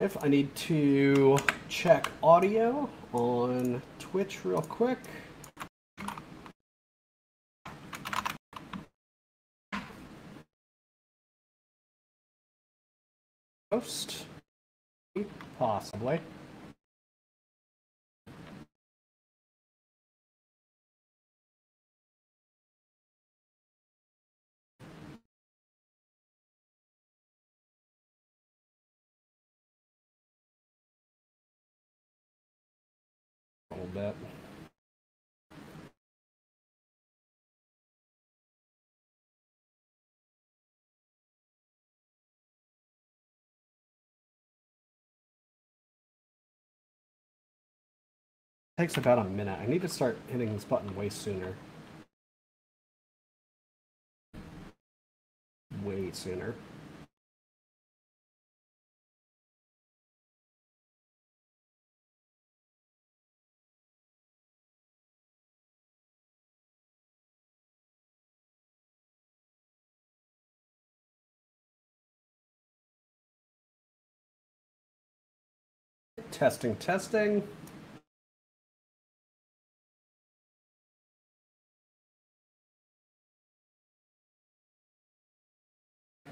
If I need to check audio on Twitch real quick. Post. Possibly. Takes about a minute. I need to start hitting this button way sooner. Way sooner. Testing, testing.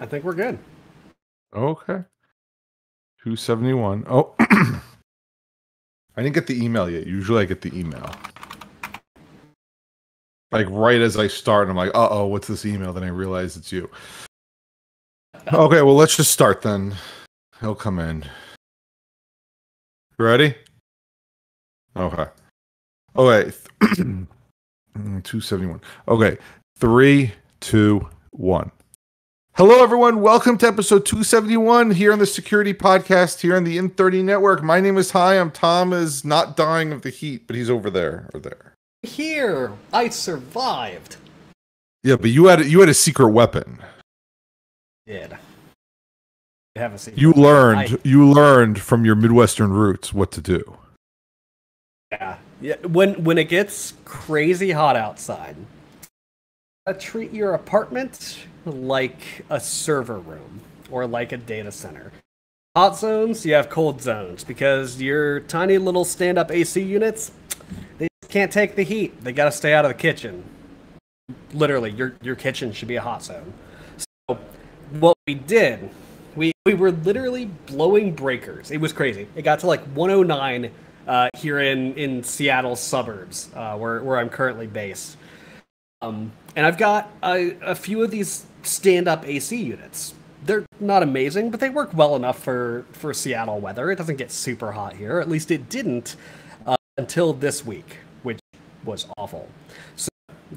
I think we're good. Okay. 271. Oh. I didn't get the email yet. Usually I get the email. Like right as I start, I'm like, uh oh, what's this email? Then I realize it's you. Okay, well, let's just start then. He'll come in. Ready? Okay. Okay. 271. Okay. Three, two, one. Hello, everyone. Welcome to episode 271 here on the Security Podcast here on the inThirty Network. My name is Hi. I'm Tom is not dying of the heat, but he's over there or there. Here, I survived. Yeah, but you had a, you had a secret weapon. Did. You have a seat. You learned I- you learned from your Midwestern roots what to do. Yeah. Yeah. When when it gets crazy hot outside, treat your apartment like a server room or like a data center. Hot zones, you have cold zones because your tiny little stand-up AC units, they can't take the heat. They got to stay out of the kitchen. Literally, your your kitchen should be a hot zone. So what we did, we we were literally blowing breakers. It was crazy. It got to like 109 uh, here in in Seattle suburbs, uh, where where I'm currently based. Um, and I've got a, a few of these stand-up AC units. They're not amazing, but they work well enough for for Seattle weather. It doesn't get super hot here. At least it didn't uh, until this week, which was awful. So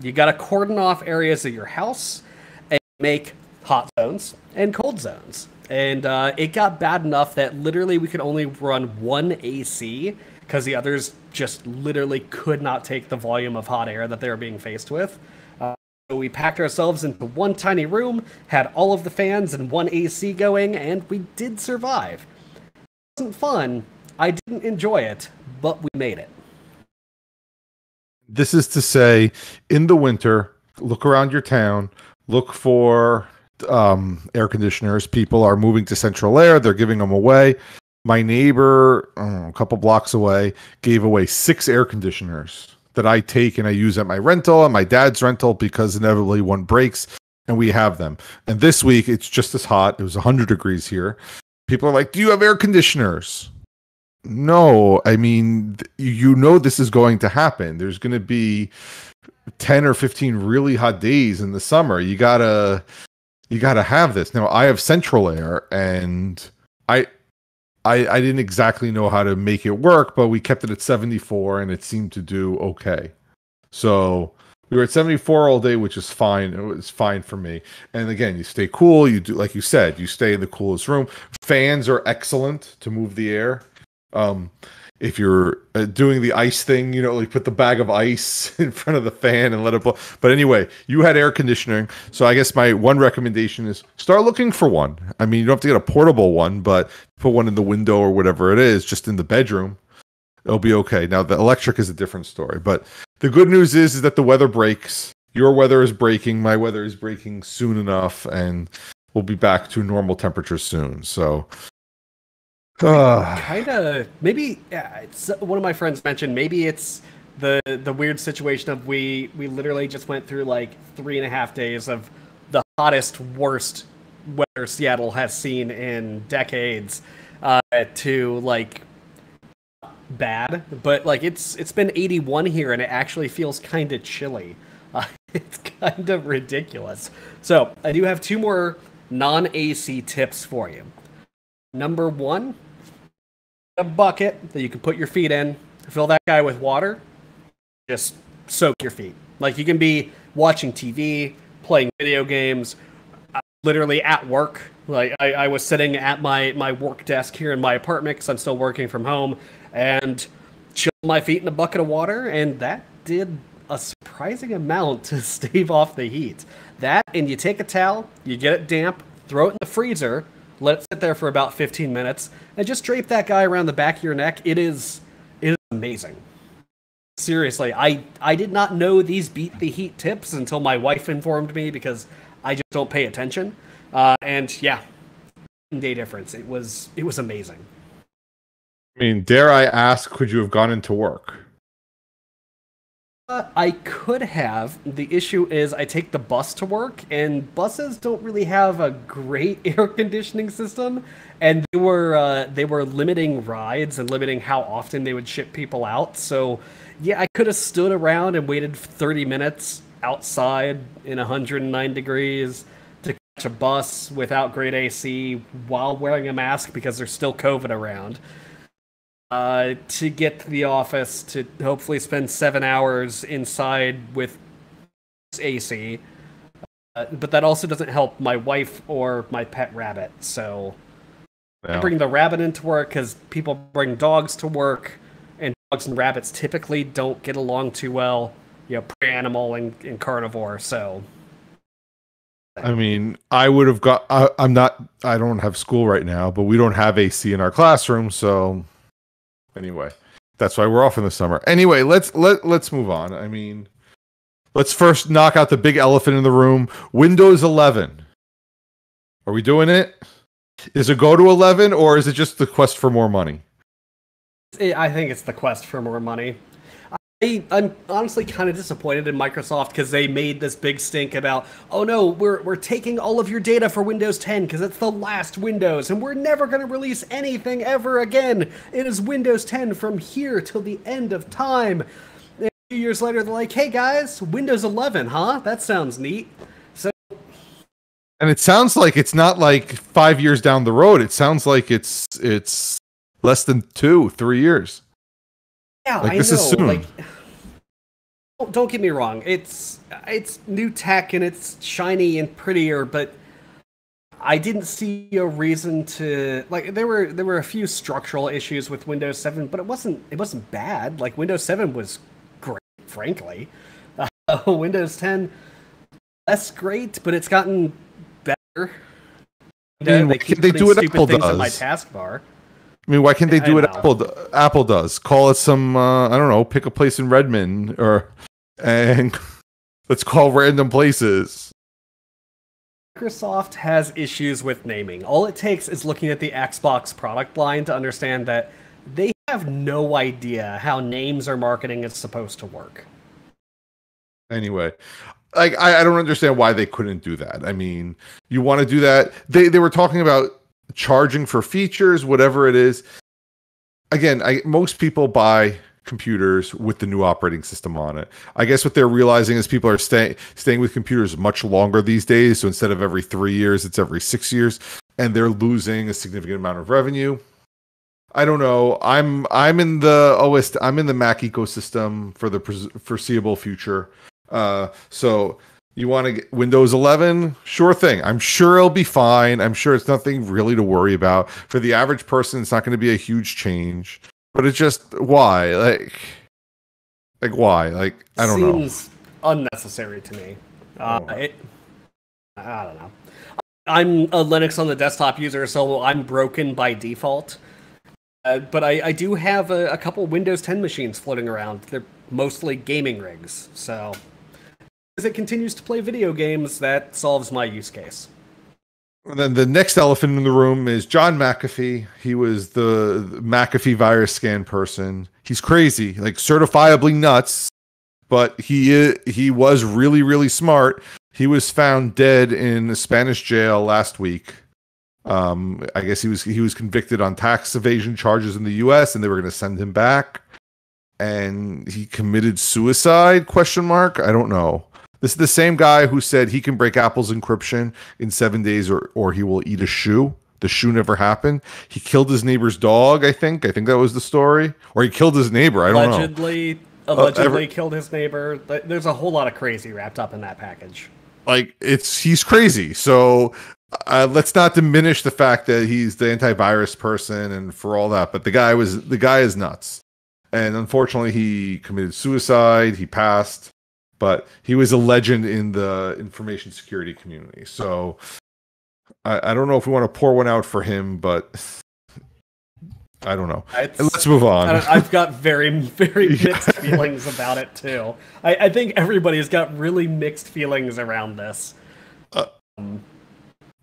you got to cordon off areas of your house and make hot zones and cold zones. And uh, it got bad enough that literally we could only run one AC because the others just literally could not take the volume of hot air that they were being faced with. So we packed ourselves into one tiny room, had all of the fans and one AC going, and we did survive. It wasn't fun. I didn't enjoy it, but we made it. This is to say, in the winter, look around your town, look for um, air conditioners. People are moving to central air, they're giving them away. My neighbor, know, a couple blocks away, gave away six air conditioners that I take and I use at my rental and my dad's rental because inevitably one breaks and we have them. And this week it's just as hot. It was 100 degrees here. People are like, Do you have air conditioners? No, I mean, you know this is going to happen. There's going to be 10 or 15 really hot days in the summer. You got to you got to have this. Now, I have central air and I I I didn't exactly know how to make it work, but we kept it at 74 and it seemed to do okay. So, we were at 74 all day, which is fine. It was fine for me. And again, you stay cool. You do, like you said, you stay in the coolest room. Fans are excellent to move the air. Um, if you're uh, doing the ice thing, you know, like put the bag of ice in front of the fan and let it blow. But anyway, you had air conditioning. So I guess my one recommendation is start looking for one. I mean, you don't have to get a portable one, but put one in the window or whatever it is, just in the bedroom. It'll be okay. Now the electric is a different story, but the good news is is that the weather breaks. Your weather is breaking. My weather is breaking soon enough, and we'll be back to normal temperatures soon. So. Kind of maybe yeah, it's, one of my friends mentioned maybe it's the the weird situation of we we literally just went through like three and a half days of the hottest worst weather Seattle has seen in decades uh, to like bad, but like it's it's been 81 here and it actually feels kind of chilly. Uh, it's kind of ridiculous. So I do have two more non AC tips for you. Number one, a bucket that you can put your feet in, fill that guy with water, just soak your feet. Like you can be watching TV, playing video games, uh, literally at work. Like I, I was sitting at my my work desk here in my apartment because I'm still working from home, and chill my feet in a bucket of water, and that did a surprising amount to stave off the heat. That, and you take a towel, you get it damp, throw it in the freezer, let it sit there for about 15 minutes, and just drape that guy around the back of your neck. It is, it is amazing. Seriously, I I did not know these beat the heat tips until my wife informed me because I just don't pay attention. Uh, and yeah, day difference. It was it was amazing. I mean, dare I ask, could you have gone into work? I could have. The issue is I take the bus to work, and buses don't really have a great air conditioning system, and they were uh, they were limiting rides and limiting how often they would ship people out. So, yeah, I could have stood around and waited 30 minutes outside in 109 degrees to catch a bus without great AC while wearing a mask because there's still COVID around uh, to get to the office to hopefully spend seven hours inside with AC. Uh, but that also doesn't help my wife or my pet rabbit. So I bring the rabbit into work because people bring dogs to work, and dogs and rabbits typically don't get along too well. You know, prey animal and, and carnivore. So I mean, I would have got. I, I'm not. I don't have school right now, but we don't have AC in our classroom, so anyway that's why we're off in the summer. Anyway let's let let's move on. I mean let's first knock out the big elephant in the room windows 11 are we doing it? Is it go to 11 or is it just the quest for more money? I think it's the quest for more money I, am honestly kind of disappointed in Microsoft because they made this big stink about, oh no, we're, we're taking all of your data for Windows 10 because it's the last Windows and we're never going to release anything ever again. It is Windows 10 from here till the end of time. And a few years later, they're like, hey guys, Windows 11, huh? That sounds neat. So. And it sounds like it's not like five years down the road. It sounds like it's it's less than two, three years. Yeah, like, I this know. Is soon. Like, don't, get me wrong. It's it's new tech and it's shiny and prettier, but I didn't see a reason to like. There were there were a few structural issues with Windows 7, but it wasn't it wasn't bad. Like Windows 7 was great, frankly. Uh, Windows 10 less great, but it's gotten better. I mean, they, they do what Apple does. in my taskbar. I mean, why can't they do what Apple Apple does? Call it some uh, I don't know, pick a place in Redmond or and let's call random places. Microsoft has issues with naming. All it takes is looking at the Xbox product line to understand that they have no idea how names or marketing is supposed to work. Anyway, like I, I don't understand why they couldn't do that. I mean, you want to do that. They they were talking about charging for features, whatever it is. Again, I, most people buy computers with the new operating system on it. I guess what they're realizing is people are staying staying with computers much longer these days. So instead of every three years, it's every six years, and they're losing a significant amount of revenue. I don't know. I'm I'm in the OS. I'm in the Mac ecosystem for the foreseeable future. Uh, so you want to get Windows 11? Sure thing. I'm sure it'll be fine. I'm sure it's nothing really to worry about. For the average person, it's not going to be a huge change. But it's just why? Like like why? Like I don't Seems know. unnecessary to me. Uh, oh. it, I don't know. I'm a Linux on the desktop user, so I'm broken by default. Uh, but I, I, do have a, a couple Windows 10 machines floating around. They're mostly gaming rigs, so it continues to play video games, that solves my use case. And then the next elephant in the room is John McAfee. He was the McAfee virus scan person. He's crazy, like certifiably nuts, but he he was really really smart. He was found dead in a Spanish jail last week. Um, I guess he was he was convicted on tax evasion charges in the U.S. and they were going to send him back. And he committed suicide? Question mark. I don't know. This is the same guy who said he can break Apple's encryption in seven days or, or he will eat a shoe. The shoe never happened. He killed his neighbor's dog, I think. I think that was the story. Or he killed his neighbor. I don't allegedly, know. Allegedly uh, killed his neighbor. There's a whole lot of crazy wrapped up in that package. Like, it's he's crazy. So uh, let's not diminish the fact that he's the antivirus person and for all that. But the guy was the guy is nuts. And unfortunately, he committed suicide. He passed but he was a legend in the information security community. So I, I don't know if we want to pour one out for him, but I don't know. It's, Let's move on. I've got very, very mixed feelings about it too. I, I, think everybody's got really mixed feelings around this. Uh,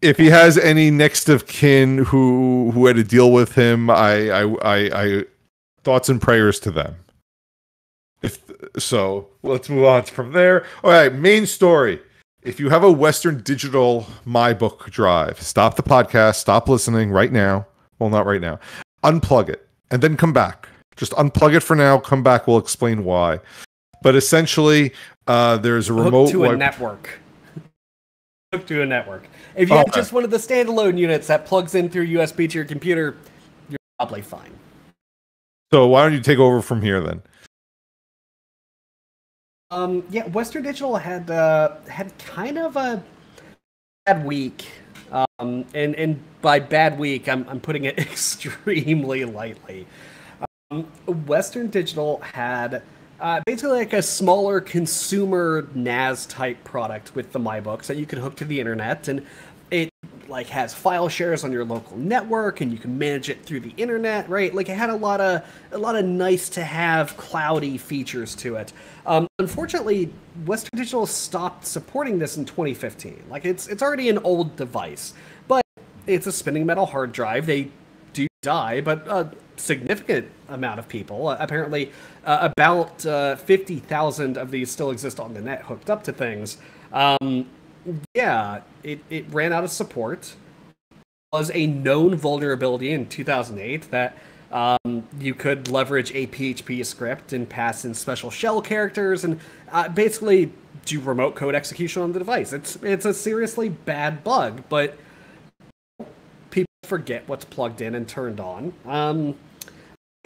if he has any next of kin who who had to deal with him, I I I, I thoughts and prayers to them. If so, let's move on from there. All right, main story. If you have a Western Digital MyBook drive, stop the podcast, stop listening right now. Well, not right now. Unplug it and then come back. Just unplug it for now. Come back. We'll explain why. But essentially, uh, there's a remote to wipe- a network. Hook to a network. If you have just one of the standalone units that plugs in through USB to your computer, you're probably fine. So why don't you take over from here then? Um, yeah, Western Digital had uh, had kind of a bad week, um, and and by bad week, I'm I'm putting it extremely lightly. Um, Western Digital had uh, basically like a smaller consumer NAS type product with the MyBooks that you could hook to the internet, and it like has file shares on your local network and you can manage it through the internet right? Like it had a lot of a lot of nice to have cloudy features to it. Um, unfortunately western digital stopped supporting this in 2015 like it's it's already an old device but it's a spinning metal hard drive. They do die but a significant amount of people uh, apparently uh, about uh, 50000 of these still exist on the net hooked up to things. Um, yeah, it, it ran out of support. Was a known vulnerability in 2008 that um, you could leverage a PHP script and pass in special shell characters and uh, basically do remote code execution on the device. It's it's a seriously bad bug, but people forget what's plugged in and turned on. Um,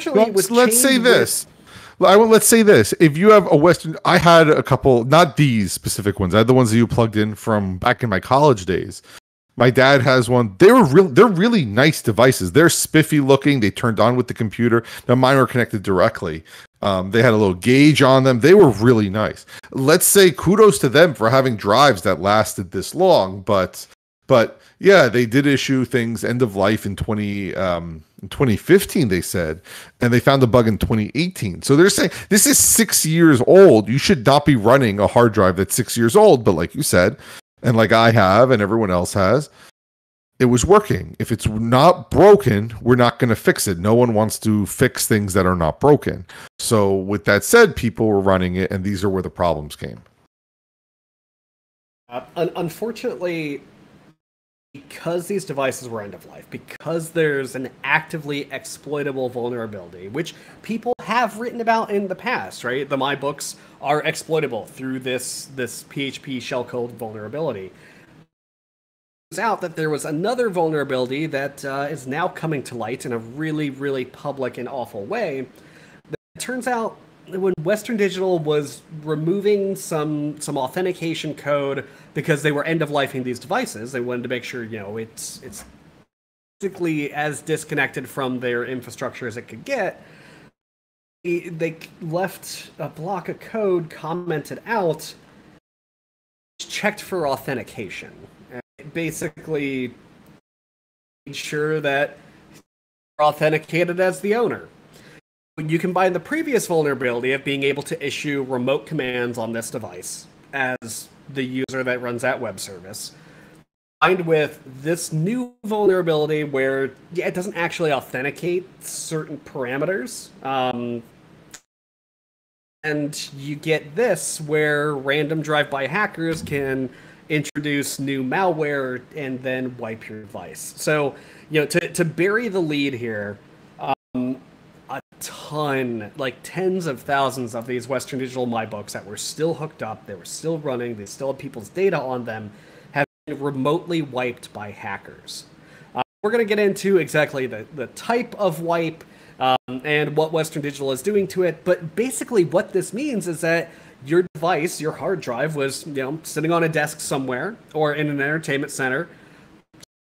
let's, let's say this. I will, let's say this: if you have a Western, I had a couple, not these specific ones. I had the ones that you plugged in from back in my college days. My dad has one. They were real. They're really nice devices. They're spiffy looking. They turned on with the computer. Now mine were connected directly. Um, they had a little gauge on them. They were really nice. Let's say kudos to them for having drives that lasted this long. But but yeah, they did issue things end of life in twenty um, in 2015 they said and they found the bug in 2018 so they're saying this is six years old. You should not be running a hard drive that's six years old. But like you said and like i have and everyone else has it was working. If it's not broken we're not going to fix it. No one wants to fix things that are not broken. So with that said people were running it and these are where the problems came. Uh, un- unfortunately because these devices were end of life, because there's an actively exploitable vulnerability, which people have written about in the past, right? The MyBooks are exploitable through this this PHP shellcode vulnerability. It out that there was another vulnerability that uh, is now coming to light in a really, really public and awful way. It turns out when Western Digital was removing some some authentication code because they were end of lifing these devices, they wanted to make sure you know it's it's basically as disconnected from their infrastructure as it could get. They left a block of code commented out, checked for authentication. And basically, made sure that authenticated as the owner you combine the previous vulnerability of being able to issue remote commands on this device as the user that runs that web service, combined with this new vulnerability where yeah, it doesn't actually authenticate certain parameters. Um, and you get this where random drive-by hackers can introduce new malware and then wipe your device. So, you know, to, to bury the lead here, ton, like tens of thousands of these Western Digital My Books that were still hooked up, they were still running, they still had people's data on them, have been remotely wiped by hackers. Uh, we're going to get into exactly the, the type of wipe um, and what Western Digital is doing to it. But basically, what this means is that your device, your hard drive, was you know sitting on a desk somewhere or in an entertainment center,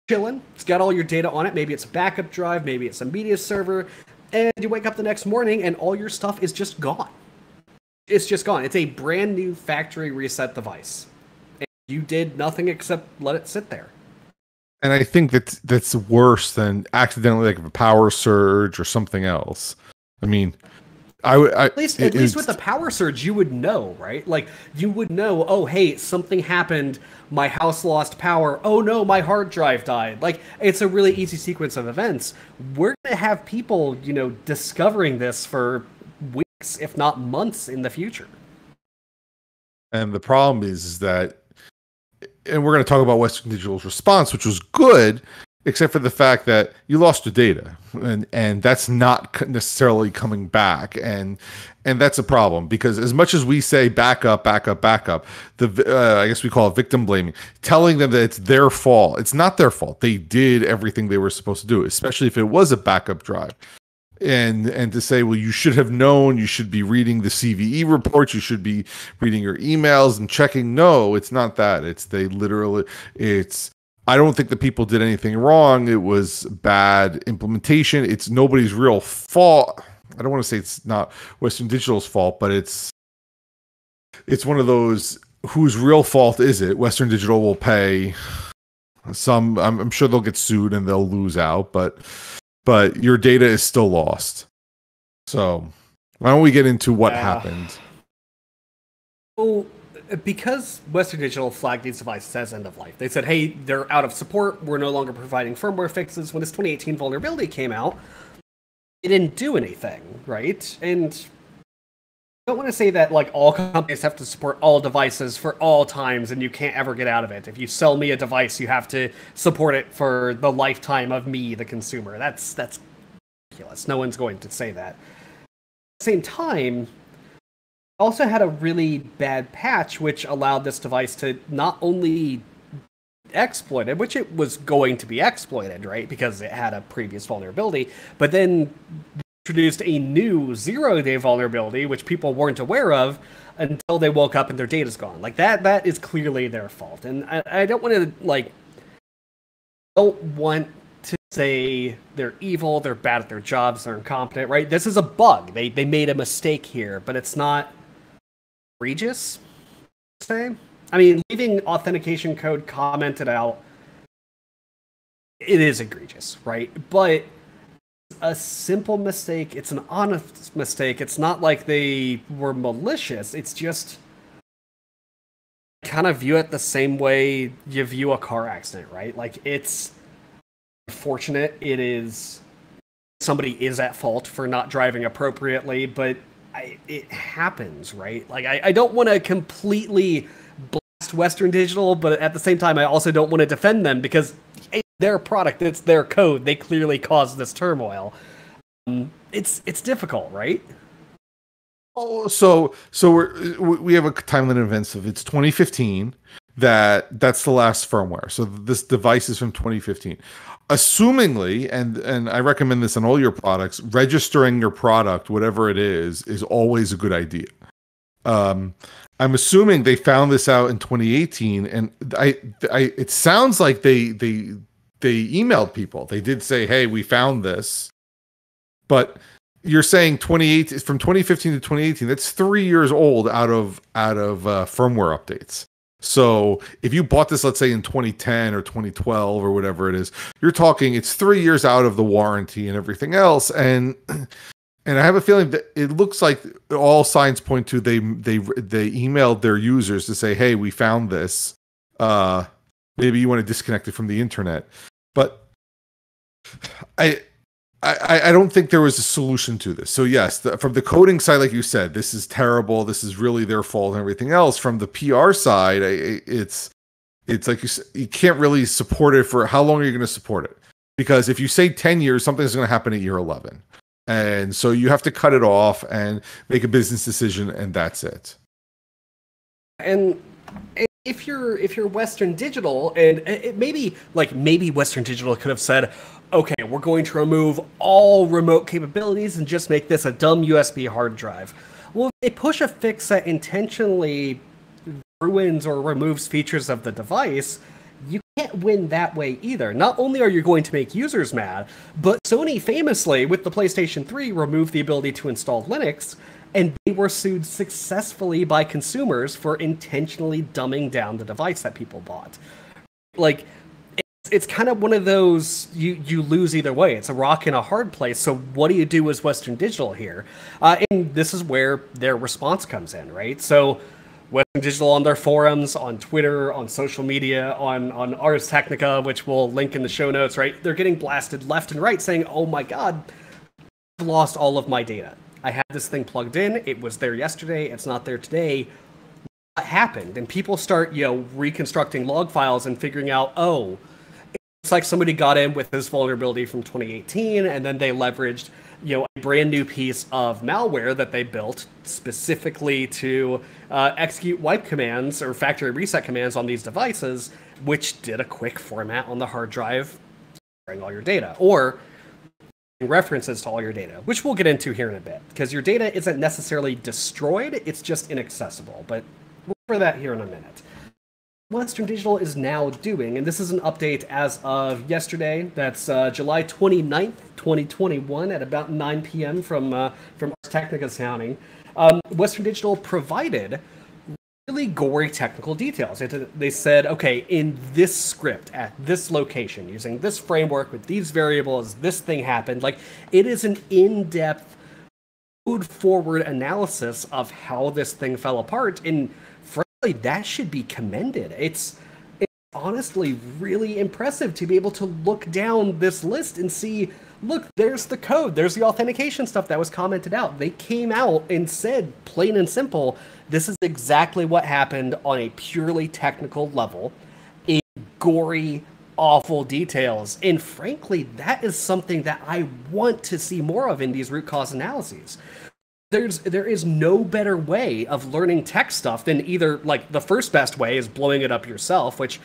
chilling. It's got all your data on it. Maybe it's a backup drive, maybe it's a media server, and you wake up the next morning and all your stuff is just gone. It's just gone. It's a brand new factory reset device. And you did nothing except let it sit there and I think that that's worse than accidentally like a power surge or something else. I mean, I would at least at least with the power surge, you would know, right? Like you would know. Oh, hey, something happened. My house lost power. Oh no, my hard drive died. Like it's a really easy sequence of events. We're gonna have people, you know, discovering this for weeks, if not months, in the future. And the problem is, is that and we're going to talk about Western Digital's response, which was good, except for the fact that you lost your data, and and that's not necessarily coming back, and and that's a problem because as much as we say backup, backup, backup, the uh, I guess we call it victim blaming, telling them that it's their fault. It's not their fault. They did everything they were supposed to do, especially if it was a backup drive and and to say well you should have known you should be reading the cve reports you should be reading your emails and checking no it's not that it's they literally it's i don't think the people did anything wrong. It was bad implementation. It's nobody's real fault. I don't want to say it's not western digital's fault but it's it's one of those whose real fault is it? Western digital will pay some I'm, I'm sure they'll get sued and they'll lose out but but your data is still lost. So why don't we get into what happened? Well, because Western Digital flagged these devices as end of life, they said, "Hey, they're out of support. We're no longer providing firmware fixes." When this 2018 vulnerability came out, it didn't do anything, right? And I don't want to say that like all companies have to support all devices for all times and you can't ever get out of it. If you sell me a device, you have to support it for the lifetime of me, the consumer. That's that's ridiculous. No one's going to say that. At the same time, also had a really bad patch which allowed this device to not only exploited, which it was going to be exploited, right? Because it had a previous vulnerability, but then introduced a new zero day vulnerability, which people weren't aware of until they woke up and their data's gone. Like that, that is clearly their fault. And I, I don't want to like, don't want to say they're evil, they're bad at their jobs, they're incompetent, right? This is a bug. They they made a mistake here, but it's not egregious. Say, I mean, leaving authentication code commented out, it is egregious, right? But a simple mistake. It's an honest mistake. It's not like they were malicious. It's just kind of view it the same way you view a car accident, right? Like it's unfortunate. It is somebody is at fault for not driving appropriately, but it happens, right? Like I, I don't want to completely blast Western Digital, but at the same time, I also don't want to defend them because it's their product, it's their code. They clearly caused this turmoil. Um, it's it's difficult, right? Oh, so so we're we have a timeline of events of it's 2015 that that's the last firmware. So this device is from 2015. Assumingly, and and I recommend this on all your products, registering your product, whatever it is, is always a good idea. Um, I'm assuming they found this out in 2018, and I, I, it sounds like they they they emailed people. They did say, "Hey, we found this," but you're saying 28 from 2015 to 2018. That's three years old out of out of uh, firmware updates. So if you bought this, let's say in 2010 or 2012 or whatever it is, you're talking it's three years out of the warranty and everything else. And and I have a feeling that it looks like all signs point to they they they emailed their users to say, "Hey, we found this." Uh, maybe you want to disconnect it from the internet. But I I, I don't think there was a solution to this. So yes, the, from the coding side, like you said, this is terrible. This is really their fault and everything else. From the PR side, I, it's it's like you you can't really support it for how long are you going to support it? Because if you say ten years, something's going to happen at year eleven, and so you have to cut it off and make a business decision, and that's it. And if you're if you're Western Digital, and uh, it maybe like maybe Western Digital could have said, okay, we're going to remove all remote capabilities and just make this a dumb USB hard drive. Well, if they push a fix that intentionally ruins or removes features of the device, you can't win that way either. Not only are you going to make users mad, but Sony famously, with the PlayStation 3, removed the ability to install Linux, and they were sued successfully by consumers for intentionally dumbing down the device that people bought. Like, it's kind of one of those you you lose either way. It's a rock in a hard place. So what do you do as Western Digital here? Uh, and this is where their response comes in, right? So Western Digital on their forums, on Twitter, on social media, on on Ars Technica, which we'll link in the show notes, right? They're getting blasted left and right, saying, "Oh my God, I've lost all of my data. I had this thing plugged in. It was there yesterday. It's not there today." What happened? And people start, you know, reconstructing log files and figuring out, oh it's like somebody got in with this vulnerability from 2018 and then they leveraged you know a brand new piece of malware that they built specifically to uh, execute wipe commands or factory reset commands on these devices which did a quick format on the hard drive all your data or references to all your data which we'll get into here in a bit because your data isn't necessarily destroyed it's just inaccessible but we'll cover that here in a minute Western Digital is now doing, and this is an update as of yesterday. That's uh, July 29th, 2021, at about 9 p.m. from uh, from Ars Technica sounding. Um, Western Digital provided really gory technical details. They said, okay, in this script at this location, using this framework with these variables, this thing happened. Like it is an in-depth code forward analysis of how this thing fell apart And frankly, that should be commended. It's it's honestly really impressive to be able to look down this list and see, look, there's the code, there's the authentication stuff that was commented out. They came out and said, plain and simple, this is exactly what happened on a purely technical level, in gory, awful details. And frankly, that is something that I want to see more of in these root cause analyses there's there is no better way of learning tech stuff than either like the first best way is blowing it up yourself, which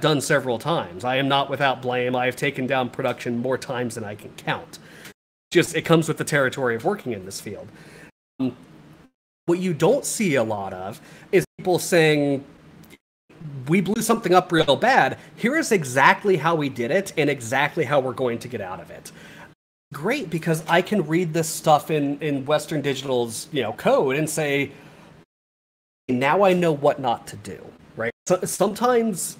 done several times. I am not without blame. I have taken down production more times than I can count. Just it comes with the territory of working in this field. Um, what you don't see a lot of is people saying we blew something up real bad. Here is exactly how we did it and exactly how we're going to get out of it great because I can read this stuff in in Western Digital's you know code and say, now I know what not to do. Right. So sometimes,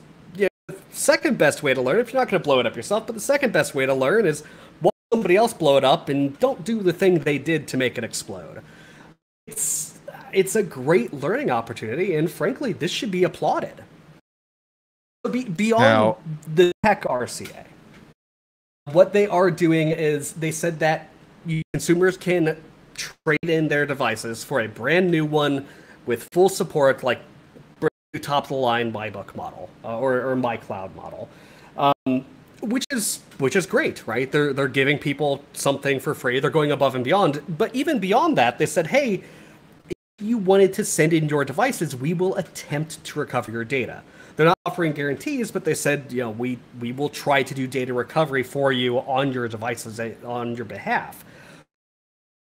the second best way to learn, if you're not going to blow it up yourself, but the second best way to learn is watch somebody else blow it up and don't do the thing they did to make it explode. It's it's a great learning opportunity, and frankly, this should be applauded. Be, beyond now, the tech RCA what they are doing is they said that consumers can trade in their devices for a brand new one with full support, like top of the line MyBook model uh, or, or MyCloud model, um, which is which is great, right? They're they're giving people something for free. They're going above and beyond. But even beyond that, they said, hey, if you wanted to send in your devices, we will attempt to recover your data they're not offering guarantees, but they said, you know, we we will try to do data recovery for you on your devices eh, on your behalf.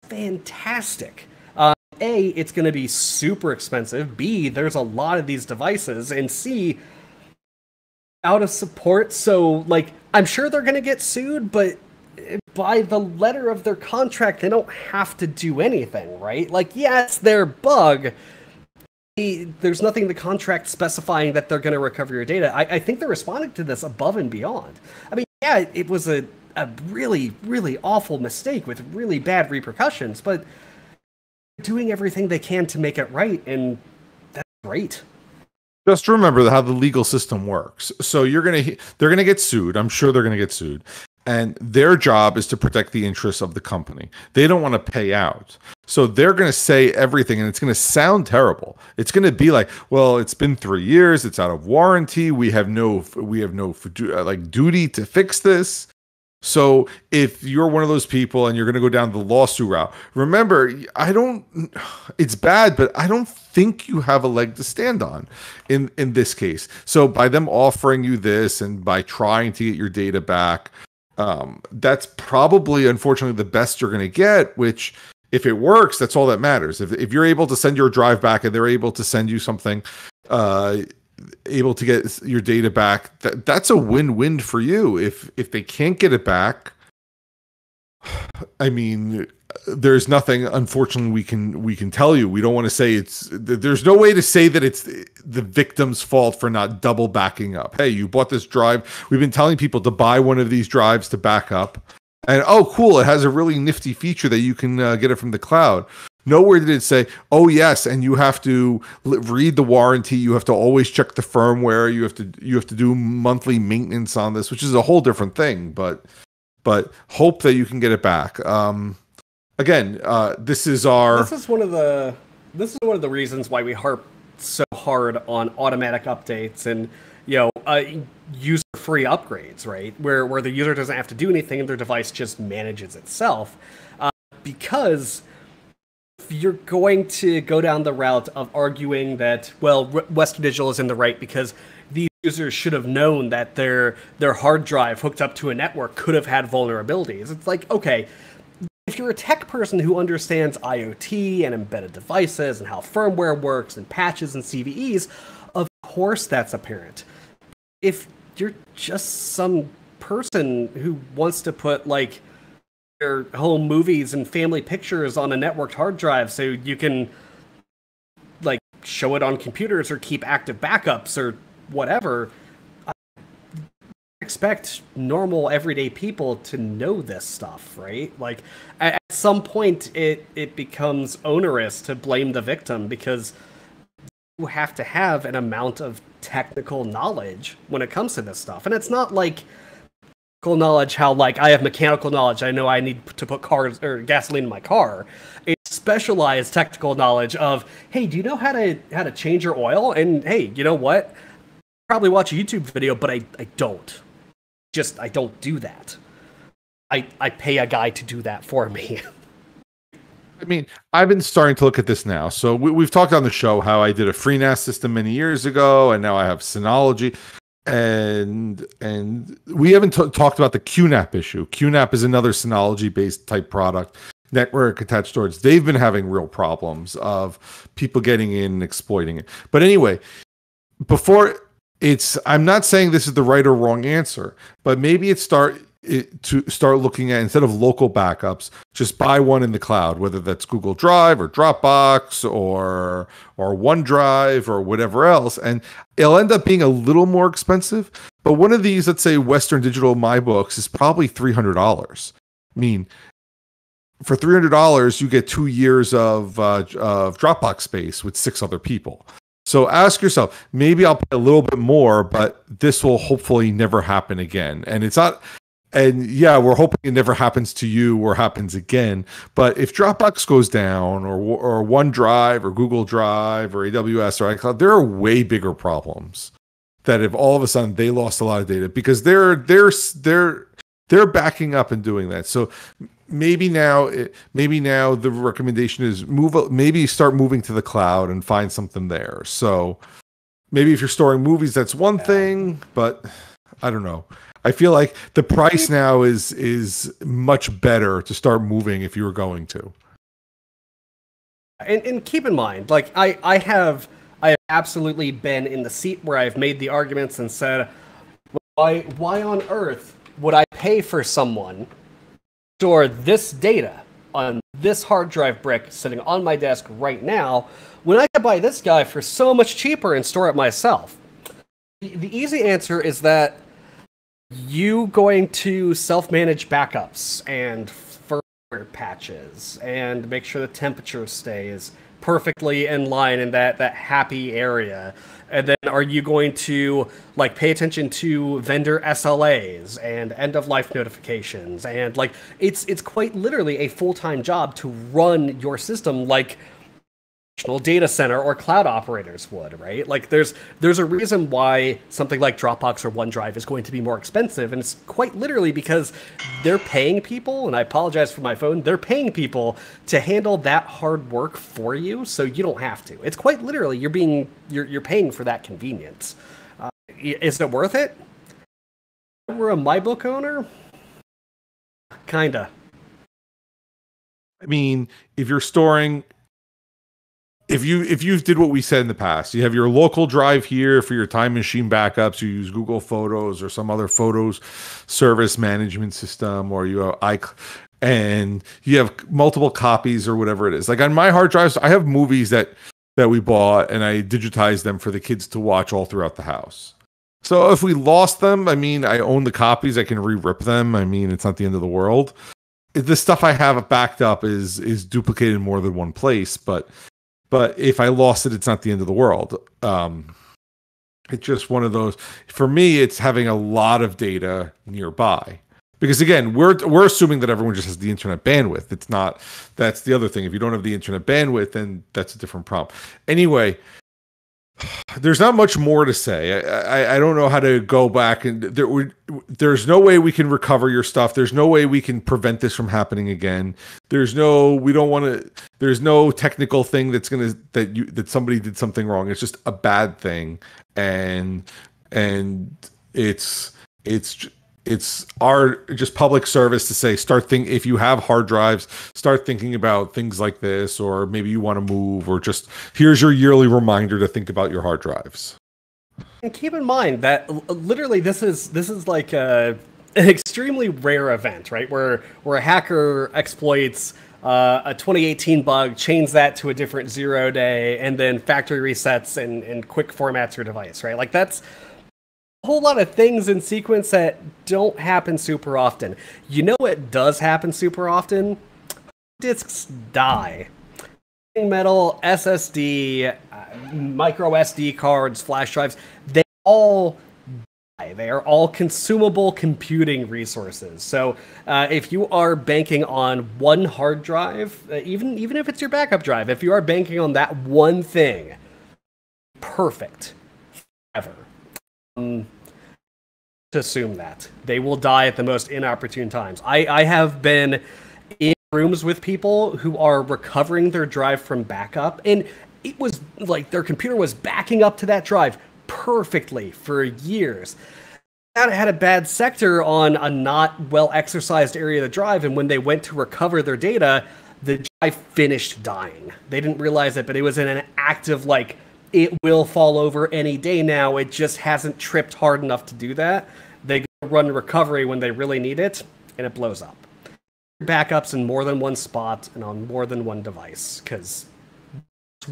Fantastic. Uh, a, it's going to be super expensive. B, there's a lot of these devices, and C, out of support. So, like, I'm sure they're going to get sued, but eh, by the letter of their contract, they don't have to do anything, right? Like, yes, their bug, there's nothing in the contract specifying that they're going to recover your data. I, I, think they're responding to this above and beyond. I mean, yeah, it was a, a really, really awful mistake with really bad repercussions, but doing everything they can to make it right, and that's great. just remember how the legal system works. So you're gonna they're gonna get sued. I'm sure they're gonna get sued, and their job is to protect the interests of the company. They don't want to pay out. So they're going to say everything and it's going to sound terrible. It's going to be like, well, it's been 3 years, it's out of warranty, we have no we have no uh, like duty to fix this. So if you're one of those people and you're going to go down the lawsuit route, remember, I don't it's bad, but I don't think you have a leg to stand on in in this case. So by them offering you this and by trying to get your data back, um, that's probably unfortunately the best you're going to get, which if it works, that's all that matters. If if you're able to send your drive back and they're able to send you something, uh, able to get your data back, that that's a win-win for you. If if they can't get it back, I mean, there's nothing unfortunately we can we can tell you. We don't want to say it's there's no way to say that it's the victim's fault for not double backing up. Hey, you bought this drive. We've been telling people to buy one of these drives to back up and oh cool it has a really nifty feature that you can uh, get it from the cloud nowhere did it say oh yes and you have to read the warranty you have to always check the firmware you have to you have to do monthly maintenance on this which is a whole different thing but but hope that you can get it back um again uh this is our this is one of the this is one of the reasons why we harp so hard on automatic updates and you know uh, user free upgrades, right? Where where the user doesn't have to do anything and their device just manages itself. Uh, because you're going to go down the route of arguing that well Western Digital is in the right because these users should have known that their their hard drive hooked up to a network could have had vulnerabilities. It's like okay, if you're a tech person who understands IoT and embedded devices and how firmware works and patches and CVEs, of course that's apparent. If you're just some person who wants to put like their home movies and family pictures on a networked hard drive so you can like show it on computers or keep active backups or whatever I expect normal everyday people to know this stuff right like at some point it it becomes onerous to blame the victim because you have to have an amount of technical knowledge when it comes to this stuff. And it's not like knowledge how like I have mechanical knowledge. I know I need to put cars or gasoline in my car. It's specialized technical knowledge of, hey, do you know how to how to change your oil? And hey, you know what? Probably watch a YouTube video, but I, I don't. Just I don't do that. I I pay a guy to do that for me. I mean, I've been starting to look at this now. So we, have talked on the show how I did a FreeNAS system many years ago, and now I have Synology, and and we haven't t- talked about the QNAP issue. QNAP is another Synology based type product, network attached storage. They've been having real problems of people getting in and exploiting it. But anyway, before it's, I'm not saying this is the right or wrong answer, but maybe it start it, to start looking at instead of local backups, just buy one in the cloud, whether that's Google Drive or Dropbox or or OneDrive or whatever else, and it'll end up being a little more expensive. But one of these, let's say Western Digital MyBooks, is probably three hundred dollars. I mean, for three hundred dollars, you get two years of uh, of Dropbox space with six other people. So ask yourself, maybe I'll pay a little bit more, but this will hopefully never happen again. And it's not and yeah, we're hoping it never happens to you or happens again. But if Dropbox goes down, or or OneDrive, or Google Drive, or AWS, or iCloud, there are way bigger problems. That if all of a sudden they lost a lot of data because they're they're they're they're backing up and doing that. So maybe now eh, maybe now the recommendation is move maybe start moving to the cloud and find something there. So maybe if you're storing movies, that's one thing, but I don't know. I feel like the price now is is much better to start moving if you were going to. And, and keep in mind, like I, I have I have absolutely been in the seat where I've made the arguments and said, why why on earth would I pay for someone store this data on this hard drive brick sitting on my desk right now when I could buy this guy for so much cheaper and store it myself? The, the easy answer is that you going to self-manage backups and firmware patches and make sure the temperature stays perfectly in line in that that happy area? And then are you going to like pay attention to vendor SLAs and end of life notifications and like it's it's quite literally a full-time job to run your system like data center or cloud operators would, right? Like there's there's a reason why something like Dropbox or OneDrive is going to be more expensive and it's quite literally because they're paying people and I apologize for my phone, they're paying people to handle that hard work for you so you don't have to. It's quite literally you're being you're you're paying for that convenience. Uh, is it worth it? We're a MyBook owner? Kinda. I mean, if you're storing if you if you did what we said in the past, you have your local drive here for your time machine backups. You use Google Photos or some other photos service management system, or you have i and you have multiple copies or whatever it is. Like on my hard drives, I have movies that that we bought and I digitized them for the kids to watch all throughout the house. So if we lost them, I mean, I own the copies. I can re-rip them. I mean, it's not the end of the world. The stuff I have backed up is is duplicated in more than one place, but but if I lost it, it's not the end of the world. Um, it's just one of those. For me, it's having a lot of data nearby. Because again, we're we're assuming that everyone just has the internet bandwidth. It's not. That's the other thing. If you don't have the internet bandwidth, then that's a different problem. Anyway, there's not much more to say. I, I, I, don't know how to go back and there we, there's no way we can recover your stuff. There's no way we can prevent this from happening again. There's no we don't want to there's no technical thing that's to that you that somebody did something wrong. It's just a bad thing and and it's it's it's our just public service to say start think if you have hard drives start thinking about things like this or maybe you want to move or just here's your yearly reminder to think about your hard drives and keep in mind that literally this is this is like a, an extremely rare event right where where a hacker exploits uh, a 2018 bug, change that to a different zero day, and then factory resets and, and quick formats your device, right? Like that's whole lot of things in sequence that don't happen super often. You know what does happen super often? Disks die. Metal, SSD, uh, micro SD cards, flash drives, they all die. They are all consumable computing resources. So uh, if you are banking on one hard drive, uh, even even if it's your backup drive, if you are banking on that one thing, perfect, ever. Um, to assume that they will die at the most inopportune times. I, I have been in rooms with people who are recovering their drive from backup, and it was like their computer was backing up to that drive perfectly for years. That had a bad sector on a not well exercised area of the drive, and when they went to recover their data, the drive finished dying. They didn't realize it, but it was in an active like it will fall over any day now. It just hasn't tripped hard enough to do that. Run recovery when they really need it, and it blows up. Backups in more than one spot and on more than one device, because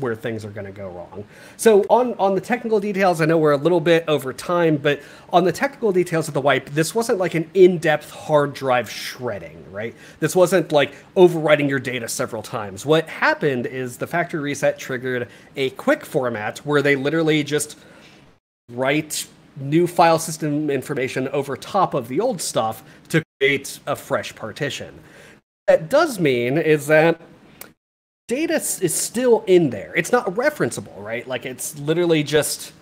where things are going to go wrong. So on on the technical details, I know we're a little bit over time, but on the technical details of the wipe, this wasn't like an in-depth hard drive shredding, right? This wasn't like overwriting your data several times. What happened is the factory reset triggered a quick format where they literally just write new file system information over top of the old stuff to create a fresh partition. That does mean is that data is still in there. It's not referenceable, right? Like it's literally just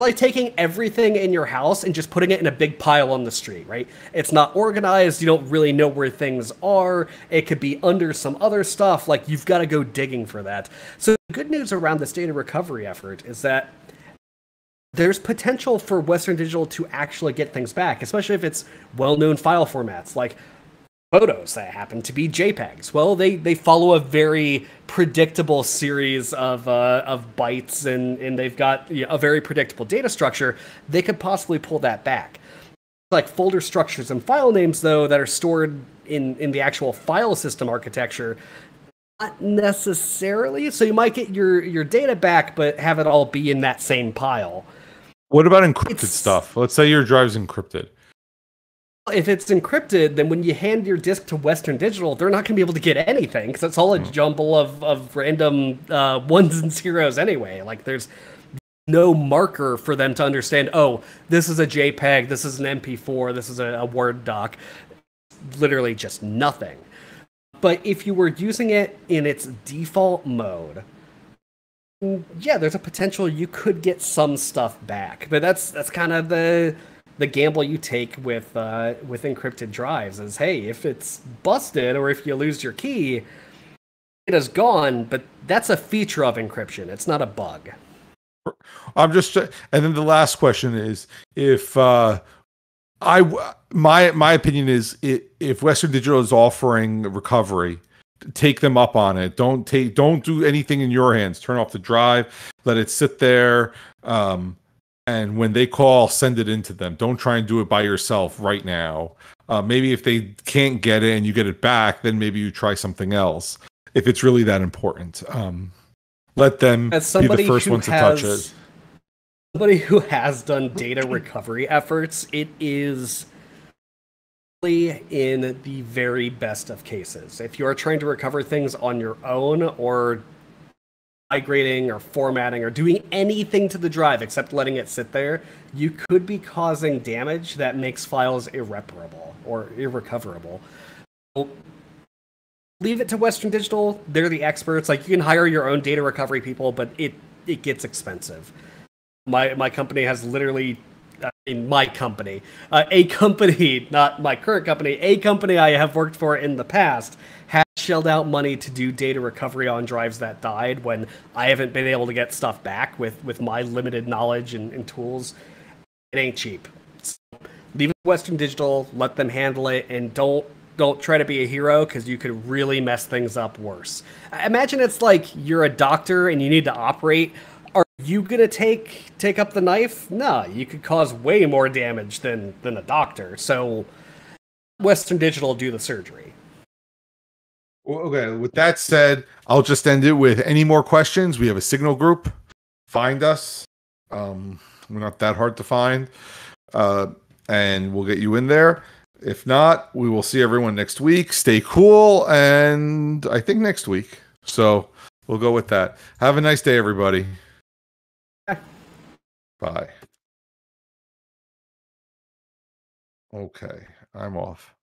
like taking everything in your house and just putting it in a big pile on the street, right? It's not organized. You don't really know where things are. It could be under some other stuff. Like you've got to go digging for that. So the good news around this data recovery effort is that there's potential for Western Digital to actually get things back, especially if it's well-known file formats like photos that happen to be JPEGs. Well, they they follow a very predictable series of uh, of bytes, and and they've got you know, a very predictable data structure. They could possibly pull that back. Like folder structures and file names, though, that are stored in in the actual file system architecture. Not necessarily. So you might get your your data back, but have it all be in that same pile. What about encrypted it's, stuff? Let's say your drive's encrypted if it's encrypted, then when you hand your disk to Western Digital, they're not going to be able to get anything because it's all a jumble of, of random uh, ones and zeros anyway. Like there's no marker for them to understand, oh, this is a JPEG, this is an MP4, this is a, a Word doc. Literally just nothing. But if you were using it in its default mode, yeah, there's a potential you could get some stuff back. But that's that's kind of the the gamble you take with uh, with encrypted drives is hey, if it's busted or if you lose your key, it is gone. But that's a feature of encryption. It's not a bug. I'm just, and then the last question is if uh, I my my opinion is if Western Digital is offering recovery, take them up on it. Don't take don't do anything in your hands. Turn off the drive, let it sit there. Um, and when they call, send it into them. Don't try and do it by yourself right now. Uh, maybe if they can't get it and you get it back, then maybe you try something else. If it's really that important, um, let them be the first one to touch it. Somebody who has done data recovery efforts, it is in the very best of cases. If you are trying to recover things on your own or migrating or formatting or doing anything to the drive except letting it sit there, you could be causing damage that makes files irreparable or irrecoverable. leave it to Western Digital. They're the experts. Like you can hire your own data recovery people, but it it gets expensive. My my company has literally in my company, uh, a company, not my current company, a company I have worked for in the past has shelled out money to do data recovery on drives that died when I haven't been able to get stuff back with, with my limited knowledge and, and tools. It ain't cheap. So leave it Western Digital, let them handle it, and don't don't try to be a hero because you could really mess things up worse. Imagine it's like you're a doctor and you need to operate. You gonna take take up the knife? Nah, you could cause way more damage than than a doctor. So Western Digital do the surgery. Okay, with that said, I'll just end it with any more questions. We have a signal group. Find us. Um, we're not that hard to find. Uh, and we'll get you in there. If not, we will see everyone next week. Stay cool, and I think next week. So we'll go with that. Have a nice day, everybody. Bye. Okay, I'm off.